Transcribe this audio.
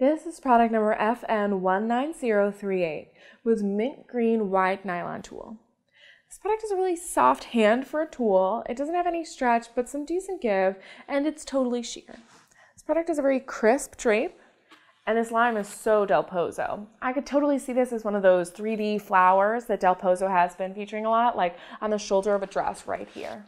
This is product number FN19038 with mint green wide nylon tulle. This product is a really soft hand for a tulle. It doesn't have any stretch, but some decent give, and it's totally sheer. This product is a very crisp drape, and this lime is so Del Pozo. I could totally see this as one of those 3D flowers that Del Pozo has been featuring a lot, like on the shoulder of a dress right here.